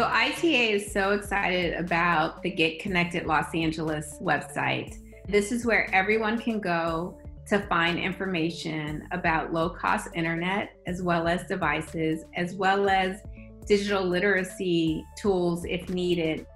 ITA is so excited about the Get Connected Los Angeles website. This is where everyone can go to find information about low cost internet as well as devices, as well as digital literacy tools if needed.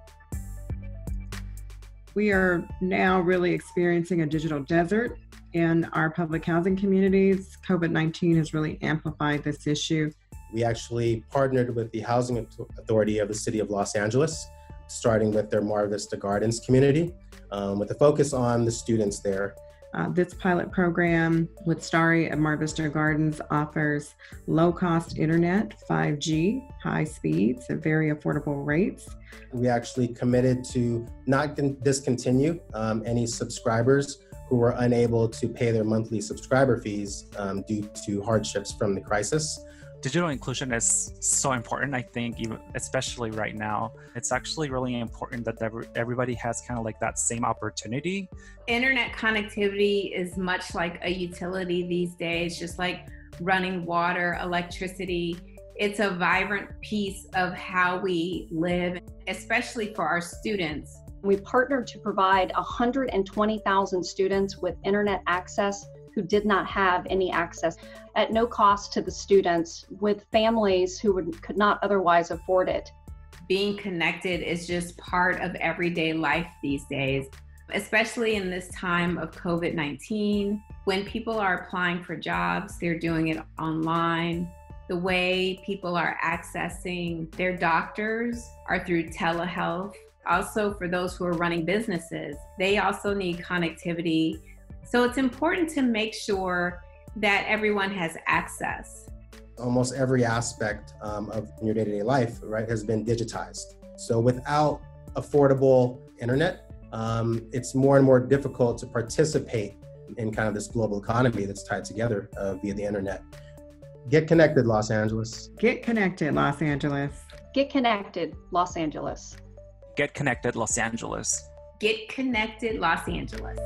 We are now really experiencing a digital desert in our public housing communities. COVID 19 has really amplified this issue. We actually partnered with the Housing Authority of the City of Los Angeles, starting with their Mar Vista Gardens community, um, with a focus on the students there. Uh, this pilot program with Starry at Mar Vista Gardens offers low cost internet, 5G, high speeds at very affordable rates. We actually committed to not discontinue um, any subscribers who were unable to pay their monthly subscriber fees um, due to hardships from the crisis digital inclusion is so important i think even especially right now. It's actually really important that everybody has kind of like that same opportunity. Internet connectivity is much like a utility these days just like running water electricity. It's a vibrant piece of how we live especially for our students. We partnered to provide 120,000 students with internet access who did not have any access at no cost to the students with families who would, could not otherwise afford it. Being connected is just part of everyday life these days, especially in this time of COVID 19. When people are applying for jobs, they're doing it online. The way people are accessing their doctors are through telehealth. Also, for those who are running businesses, they also need connectivity so it's important to make sure that everyone has access. Almost every aspect um, of your day to day life, right, has been digitized. So without affordable internet, um, it's more and more difficult to participate in kind of this global economy that's tied together uh, via the internet. Get connected, Los Angeles. Get connected, Los Angeles. Get connected, Los Angeles. Get connected, Los Angeles. Get connected, Los Angeles.